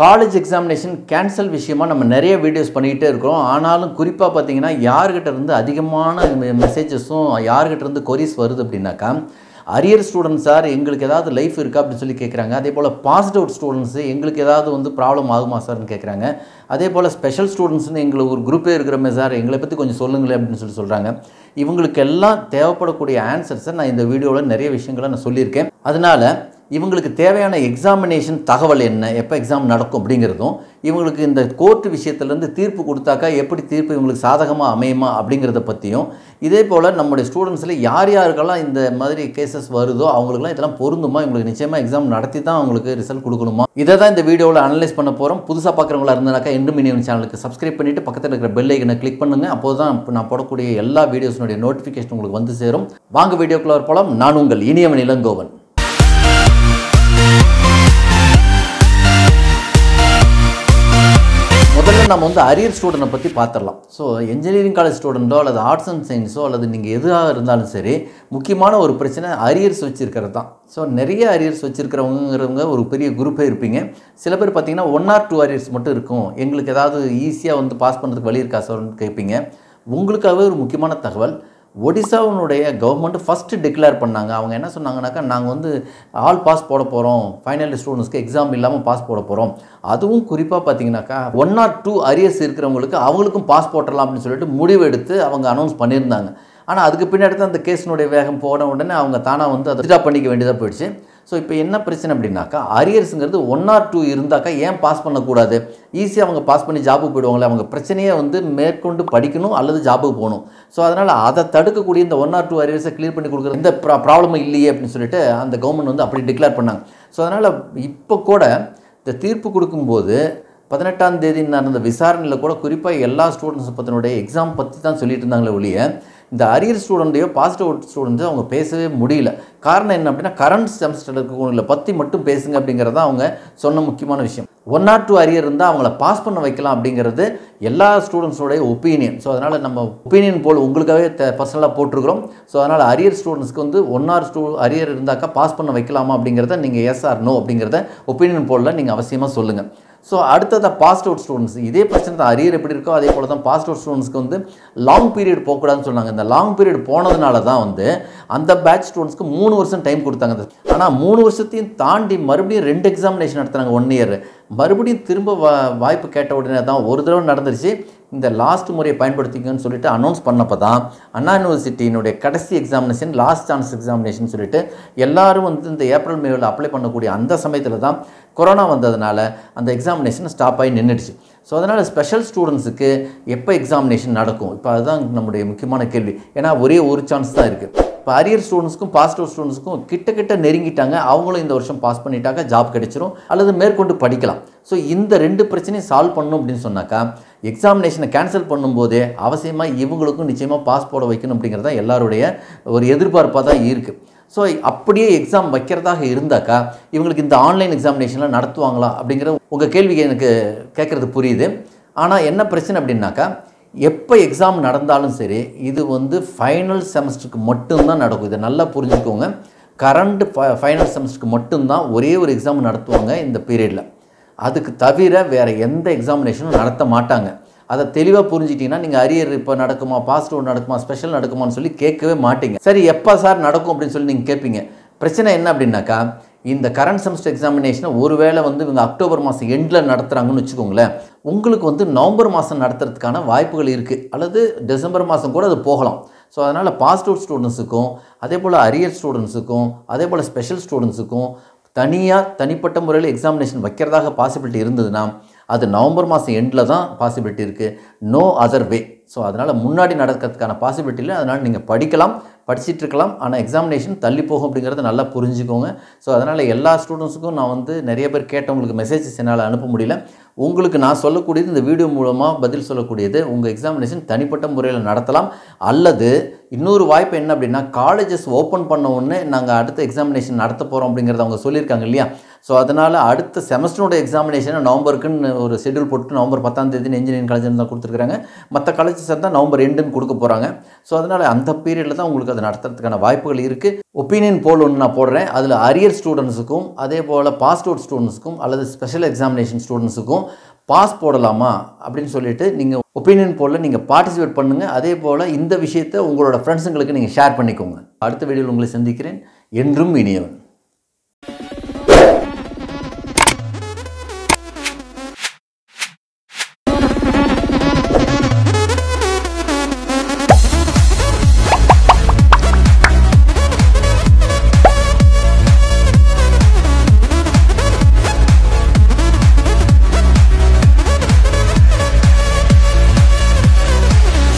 College examination cancel விஷயமா நம்ம நிறைய வீடியோஸ் பண்ணிக்கிட்டே இருக்கிறோம். ஆனாலும் குறிப்பாக பார்த்தீங்கன்னா யார்கிட்ட இருந்து அதிகமான மெசேஜஸும் யார்கிட்ட இருந்து கொரிஸ் வருது அப்படின்னாக்கா அரியர் ஸ்டூடெண்ட்ஸ் சார் எங்களுக்கு ஏதாவது லைஃப் இருக்கா அப்படின்னு சொல்லி கேட்குறாங்க அதே போல் பாஸ்ட் அவுட் ஸ்டூடெண்ட்ஸு எங்களுக்கு ஏதாவது வந்து ப்ராப்ளம் ஆகுமா சார்னு கேட்குறாங்க அதே போல் ஸ்பெஷல் ஸ்டூடெண்ட்ஸ்னு எங்களுக்கு ஒரு குரூப்பே இருக்கிறோமே சார் எங்களை பற்றி கொஞ்சம் சொல்லுங்களேன் அப்படின்னு சொல்லி சொல்கிறாங்க இவங்களுக்கு எல்லாம் தேவைப்படக்கூடிய ஆன்சர்ஸை நான் இந்த வீடியோவில் நிறைய விஷயங்களை நான் சொல்லியிருக்கேன். அதனால் இவங்களுக்கு தேவையான எக்ஸாமினேஷன் தகவல் என்ன எப்போ எக்ஸாம் நடக்கும் அப்படிங்கிறதும் இவங்களுக்கு இந்த கோர்ட்டு விஷயத்துலேருந்து தீர்ப்பு கொடுத்தாக்கா எப்படி தீர்ப்பு இவங்களுக்கு சாதகமாக அமையுமா அப்படிங்கிறத பற்றியும் இதே போல் நம்முடைய ஸ்டூடெண்ட்ஸில் யார் யாருக்கெல்லாம் இந்த மாதிரி கேசஸ் வருதோ அவங்களுக்குலாம் இதெல்லாம் பொருந்துமா? இவங்களுக்கு நிச்சயமாக எக்ஸாம் நடத்தி தான் அவங்களுக்கு ரிசல்ட் கொடுக்கணுமா? இதை தான் இந்த வீடியோவில் அனலைஸ் பண்ண போகிறோம் புதுசாக பார்க்குறவங்களா இருந்தாக்கா இண்டு மினியம் சேனலுக்கு சப்ஸ்கிரைப் பண்ணிவிட்டு பக்கத்தில் இருக்கிற பெல் ஐக்கனை கிளிக் பண்ணுங்கள் அப்போது தான் நான் போடக்கூடிய எல்லா வீடியோஸினுடைய நோட்டிஃபிகேஷன் உங்களுக்கு வந்து சேரும். வாங்க வீடியோக்குள்ள போகலாம் நான் உங்கள் இனியவன் இளங்கோவன். முதல்ல நம்ம வந்து அரியர் ஸ்டூடெண்ட்டை பற்றி பார்த்துடலாம் ஸோ இன்ஜினியரிங் காலேஜ் ஸ்டூடெண்ட்டோ அல்லது ஆர்ட்ஸ் அண்ட் சயின்ஸோ அல்லது நீங்கள் எதுவாக இருந்தாலும் சரி முக்கியமான ஒரு பிரச்சனை அரியர்ஸ் வச்சுருக்கிறது தான். ஸோ நிறைய அரியர்ஸ் வச்சுருக்கிறவங்கிறவங்க ஒரு பெரிய குரூப்பே இருப்பீங்க. சில பேர் பார்த்தீங்கன்னா ஒன் ஆர் டூ அரியர்ஸ் மட்டும் இருக்கும். எங்களுக்கு ஏதாவது ஈஸியாக வந்து பாஸ் பண்ணுறதுக்கு வழி இருக்கா சார்னு கேட்பீங்க உங்களுக்காகவே ஒரு முக்கியமான தகவல் ஒடிசாவினுடைய கவர்மெண்ட் ஃபஸ்ட்டு டிக்ளேர் பண்ணாங்க. அவங்க என்ன சொன்னாங்கனாக்கா நாங்கள் வந்து ஆல் பாஸ் போட போகிறோம் ஃபைனல் ஸ்டூடெண்ட்ஸ்க்கு எக்ஸாம் இல்லாமல் பாஸ் போட போகிறோம் அதுவும் குறிப்பாக பார்த்தீங்கன்னாக்கா ஒன் ஆர் டூ அரியர்ஸ் இருக்கிறவங்களுக்கு அவங்களுக்கும் பாஸ் போட்டலாம் அப்படின்னு சொல்லிட்டு முடிவெடுத்து அவங்க அனௌன்ஸ் பண்ணியிருந்தாங்க. ஆனால் அதுக்கு பின்னாடி தான் அந்த கேஸினுடைய வேகம் போன உடனே அவங்க தானாக வந்து அதை பண்ணிக்க வேண்டியதாக போயிடுச்சு. ஸோ இப்போ என்ன பிரச்சனை அப்படின்னாக்கா அரியர்ஸுங்கிறது ஒன் ஆர் டூ இருந்தாக்கா ஏன் பாஸ் பண்ணக்கூடாது? ஈஸியாக அவங்க பாஸ் பண்ணி ஜாபுக்கு போயிடுவாங்களே அவங்க பிரச்சனையை வந்து மேற்கொண்டு படிக்கணும் அல்லது ஜாபுக்கு போகணும். ஸோ அதனால் அதை தடுக்கக்கூடிய இந்த ஒன் ஆர் டூ அரியர்ஸை கிளியர் பண்ணி கொடுக்குற இந்த ப்ராப்ளமும் இல்லையே அப்படின்னு சொல்லிட்டு அந்த கவர்மெண்ட் வந்து அப்படி டிக்ளேர் பண்ணாங்க. ஸோ அதனால் இப்போ கூட இந்த தீர்ப்பு கொடுக்கும்போது பதினெட்டாம் தேதி நடந்த விசாரணையில் கூட குறிப்பாக எல்லா ஸ்டூடெண்ட்ஸ் பற்றினுடைய எக்ஸாம் பற்றி தான் சொல்லிட்டு இருந்தாங்களே ஒழிய இந்த அரியர் ஸ்டூடெண்ட்டையோ பாசிட்டிவ் ஸ்டூடெண்ட்ஸோ அவங்க பேசவே முடியல. காரணம் என்ன அப்படின்னா கரண்ட் செமஸ்டர் இருக்கவங்களை பற்றி மட்டும் பேசுங்க அப்படிங்கிறத அவங்க சொன்ன முக்கியமான விஷயம். ஒன் ஆர் டூ அரியர் இருந்தால் அவங்கள பாஸ் பண்ண வைக்கலாம் அப்படிங்கிறது எல்லா ஸ்டூடெண்ட்ஸோடைய ஒப்பீனியன் ஸோ அதனால் நம்ம ஒப்பீனியன் போல் உங்களுக்காகவே த பர்சனலாக போட்டிருக்கிறோம். ஸோ அதனால் அரியர் ஸ்டூடெண்ட்ஸ்க்கு வந்து ஒன் ஆர் ஸ்டூ அரியர் இருந்தாக்கா பாஸ் பண்ண வைக்கலாமா அப்படிங்கிறத நீங்கள் எஸ் ஆர் நோ அப்படிங்கிறத ஒப்பீனியன் போலில் நீங்கள் அவசியமாக சொல்லுங்கள் ஸோ அடுத்ததாக பாஸ்ட் அவுட் ஸ்டூடெண்ட்ஸ் இதே பிரச்சனை தான் அரியர் எப்படி இருக்கோ அதே போல் தான் பாஸ்ட் அவுட் ஸ்டூடெண்ட்ஸ்க்கு வந்து லாங் பீரியட் போகக்கூடாதுன்னு சொன்னாங்க. இந்த லாங் பீரியட் போனதுனால தான் வந்து அந்த பேட்ச் ஸ்டூடெண்ட்ஸ்க்கு மூணு வருஷம் டைம் கொடுத்தாங்க. ஆனால் மூணு வருஷத்தையும் தாண்டி மறுபடியும் ரெண்டு எக்ஸாமினேஷன் நடத்துனாங்க ஒன் இயர் மறுபடியும் திரும்ப வா வாய்ப்பு கேட்ட உடனே தான் ஒரு தடவை நடந்துருச்சு. இந்த லாஸ்ட் முறையை பயன்படுத்திக்கன்னு சொல்லிட்டு அனௌன்ஸ் பண்ணப்போ தான் அண்ணா யூனிவர்சிட்டியினுடைய கடைசி எக்ஸாமினேஷன் லாஸ்ட் சான்ஸ் எக்ஸாமினேஷன் சொல்லிட்டு எல்லாரும் வந்து இந்த ஏப்ரல் மேவில் அப்ளை பண்ணக்கூடிய அந்த சமயத்தில் தான் கொரோனா வந்ததுனால அந்த எக்ஸாமினேஷன் ஸ்டாப் ஆகி நின்றுடுச்சு ஸோ அதனால் ஸ்பெஷல் ஸ்டூடெண்ட்ஸுக்கு எப்போ எக்ஸாமினேஷன் நடக்கும்? இப்போ அதுதான் நம்முடைய முக்கியமான கேள்வி. ஏன்னா ஒரே ஒரு சான்ஸ் தான் இருக்குது இப்போ அரியர் ஸ்டூடெண்ட்ஸ்க்கும் பாசிட்டிவ் ஸ்டூடெண்ட்ஸ்க்கும் கிட்ட கிட்ட நெருங்கிட்டாங்க. அவங்களும் இந்த வருஷம் பாஸ் பண்ணிட்டாங்க. ஜாப் கிடைச்சிரும். அல்லது மேற்கொண்டு படிக்கலாம். ஸோ இந்த ரெண்டு பிரச்சனையும் சால்வ் பண்ணணும் அப்படின்னு சொன்னாக்கா எக்ஸாமினேஷனை கேன்சல் பண்ணும்போதே அவசியமாக இவங்களுக்கும் நிச்சயமாக பாஸ் போட வைக்கணும் அப்படிங்கிறது தான் எல்லாருடைய ஒரு எதிர்பார்ப்பாக தான் இருக்குது ஸோ அப்படியே எக்ஸாம் வைக்கிறதாக இருந்தாக்கா இவங்களுக்கு இந்த ஆன்லைன் எக்ஸாமினேஷன்லாம் நடத்துவாங்களா அப்படிங்கிற உங்கள் கேள்வி எனக்கு கேட்குறது புரியுது. ஆனால் என்ன பிரச்சனை அப்படின்னாக்கா எப்போ எக்ஸாம் நடந்தாலும் சரி இது வந்து ஃபைனல் செமஸ்டருக்கு மட்டும்தான் நடக்கும். இதை நல்லா புரிஞ்சுக்கோங்க. கரண்ட் ஃபைனல் செமஸ்டருக்கு மட்டும்தான் ஒரே ஒரு எக்ஸாம் நடத்துவாங்க இந்த பீரியடில் அதுக்கு தவிர வேறு எந்த எக்ஸாமினேஷனும் நடத்த மாட்டாங்க. அதை தெளிவாக புரிஞ்சிட்டிங்கன்னா நீங்கள் அரியர் இப்போ நடக்குமா பாசிட்டிவ் நடக்குமா ஸ்பெஷல் நடக்குமான்னு சொல்லி கேட்கவே மாட்டீங்க. சரி எப்போ சார் நடக்கும் அப்படின்னு சொல்லி நீங்கள் கேட்பீங்க. பிரச்சனை என்ன அப்படின்னாக்கா இந்த கரண்ட் செமஸ்டர் எக்ஸாமினேஷனை ஒருவேளை வந்து இவங்க அக்டோபர் மாதம் எண்டில் நடத்துகிறாங்கன்னு வச்சுக்கோங்களேன். உங்களுக்கு வந்து நவம்பர் மாதம் நடத்துறதுக்கான வாய்ப்புகள் இருக்குது அல்லது டிசம்பர் மாதம் கூட அது போகலாம். ஸோ அதனால் பாசிட்டிவ் ஸ்டூடெண்ட்ஸுக்கும் அதே போல் அரியர் ஸ்டூடெண்ட்ஸுக்கும் அதே போல் ஸ்பெஷல் ஸ்டூடெண்ட்ஸுக்கும் தனியாக தனிப்பட்ட முறையில் எக்ஸாமினேஷன் வைக்கிறதாக பாசிபிலிட்டி இருந்ததுன்னா அது நவம்பர் மாதம் எண்டில் தான் பாசிபிலிட்டி இருக்குது நோ அதர் வே ஸோ அதனால் முன்னாடி நடக்கிறதுக்கான பாசிபிலிட்டி இல்லை. அதனால் நீங்கள் படிக்கலாம் படிச்சுட்டு இருக்கலாம். ஆனால் எக்ஸாமினேஷன் தள்ளி போகும் அப்படிங்கிறத நல்லா புரிஞ்சுக்கோங்க. ஸோ அதனால் எல்லா ஸ்டூடெண்ட்ஸுக்கும் நான் வந்து நிறைய பேர் கேட்டவங்களுக்கு மெசேஜஸ் என்னால் அனுப்ப முடியல. உங்களுக்கு நான் சொல்லக்கூடியது இந்த வீடியோ மூலமாக பதில் சொல்லக்கூடியது உங்கள் எக்ஸாமினேஷன் தனிப்பட்ட முறையில் நடத்தலாம். அல்லது இன்னொரு வாய்ப்பு என்ன அப்படின்னா காலேஜஸ் ஓப்பன் பண்ண உடனே நாங்கள் அடுத்த எக்ஸாமினேஷன் நடத்த போகிறோம் அப்படிங்கிறத அவங்க சொல்லியிருக்காங்க இல்லையா? ஸோ அதனால் அடுத்த செமஸ்டரோட எக்ஸாமினேஷனை நவம்பருக்குன்னு ஒரு ஷெடியூல் போட்டு நவம்பர் பத்தாம் தேதி இன்ஜினியரிங் காலேஜ் தான் கொடுத்துருக்காங்க மற்ற காலேஜஸ் தான் நவம்பர் எண்டுன்னு கொடுக்க போகிறாங்க ஸோ அதனால் அந்த பீரியடில் தான் உங்களுக்கு அதை நடத்துறதுக்கான வாய்ப்புகள் இருக்குது ஒப்பீனியன் போல் ஒன்று நான் போடுறேன். அதில் அரியர் ஸ்டூடெண்ட்ஸுக்கும் அதே போல் பாஸ் அவுட் ஸ்டூடெண்ட்ஸுக்கும் அல்லது ஸ்பெஷல் எக்ஸாமினேஷன் ஸ்டூடெண்ட்ஸுக்கும் பாஸ் போடலாமா அப்படின்னு சொல்லிட்டு நீங்கள் ஒப்பீனியன் போலில் நீங்கள் பார்ட்டிசிபேட் பண்ணுங்கள் அதே போல் இந்த விஷயத்தை உங்களோட ஃப்ரெண்ட்ஸுங்களுக்கு நீங்கள் ஷேர் பண்ணிக்கோங்க. அடுத்த வீடியோவில் உங்களை சந்திக்கிறேன். என்றும் இனியவன்.